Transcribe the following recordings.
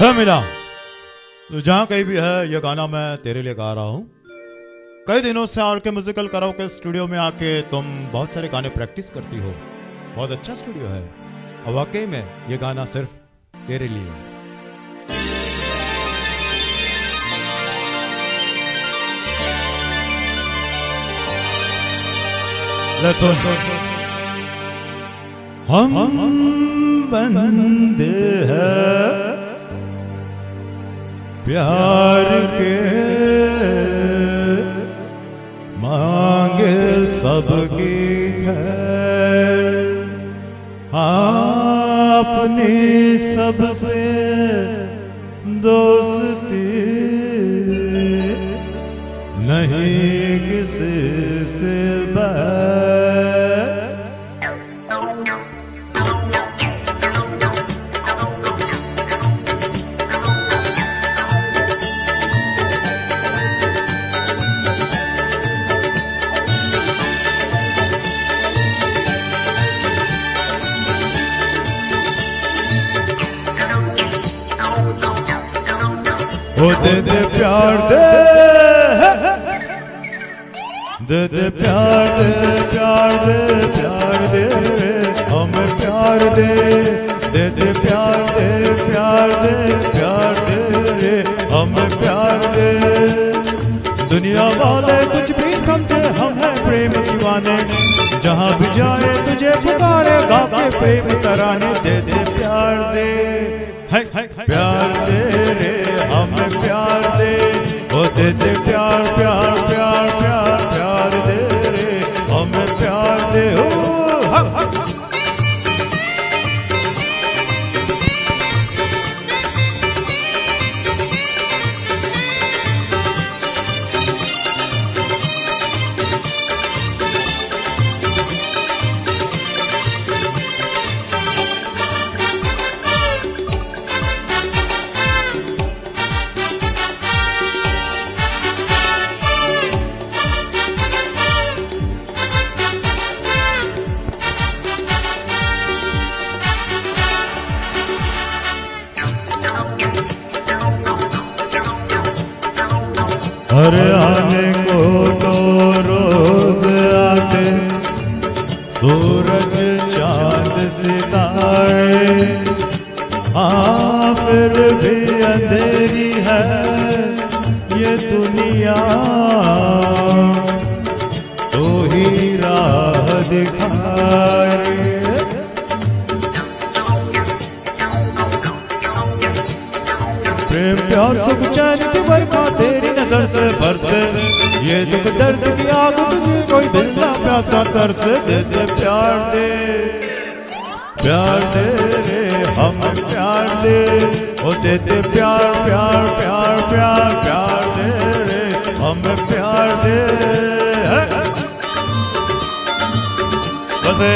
है मिला तो जहाँ कहीं भी है, ये गाना मैं तेरे लिए गा रहा हूँ। कई दिनों से आर के म्यूजिकल कराओ के स्टूडियो में आके तुम बहुत सारे गाने प्रैक्टिस करती हो। बहुत अच्छा स्टूडियो है। और वाकई में ये गाना सिर्फ़ तेरे लिए। हम बंदे हैं। प्यार के मांगे सबकी खैर। आपने सबसे दोस्ती नहीं किसी दे दे प्यार दे। दे दे प्यार दे प्यार दे प्यार दे। हमें प्यार दे दे दे प्यार दे प्यार दे प्यार दे हमें प्यार दे। दुनिया वाले कुछ भी समझे, हम हैं प्रेम दीवाने। जहाँ भी जाए तुझे पुकारे गा के प्रेम तराने। दे दे अरे आने को तो रोज आते, सूरज चाँद सितारे। हाँ फिर भी अंधेरी है ये दुनिया। तो ही राह दिखाए प्यार सुख चैन की बरखा तेरी नज़र से बरसे ये दुख दर्द की आग तुझे कोई दिल ना प्यासा तर से। दे दे प्यार दे प्यार दे रे, हम प्यार दे। ओ दे दे प्यार प्यार प्यार प्यार प्यार दे रे, हम प्यार दे। वैसे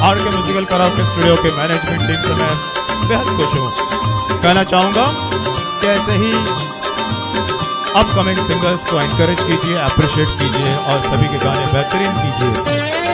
R K musical karaoke studio के मैनेजमेंट टीम से मैं बेहद खुश हूँ। कहना चाहूँगा कि ऐसे ही। अपकमिंग सिंगर्स को एनकरेज कीजिए अप्रिशिएट कीजिए और सभी के गाने बेहतरीन कीजिए।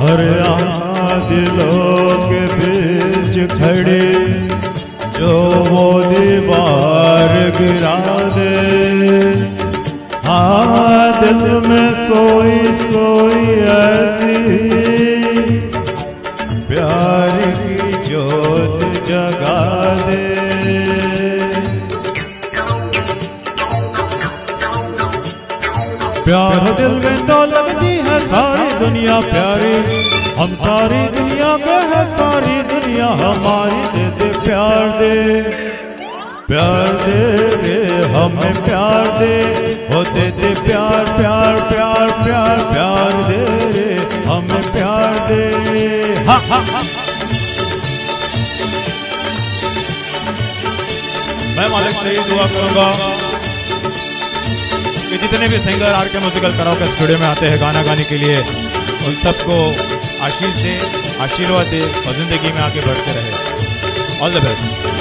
हर दिलों के बीच खड़े, जो वो दीवार गिरा दे। दिल में सोई सोई ऐसी, प्यार की जोत जगा दे। प्यार दिल में तो सारी दुनिया प्यारी हम सारी दुनिया के है सारी दुनिया हमारी दे दे प्यार दे। प्यार दे रे हमें प्यार दे। ओ दे दे प्यार प्यार प्यार प्यार प्यार दे रे हमें प्यार दे। हा, हा, हा। मैं मालिक से ही दुआ करूँगा। कि जितने भी singer R K musical karaoke studio में आते हैं गाना गाने के लिए, उन सबको आशीष दे, आशीर्वाद दे और ज़िंदगी में आगे बढ़ते रहे। All the best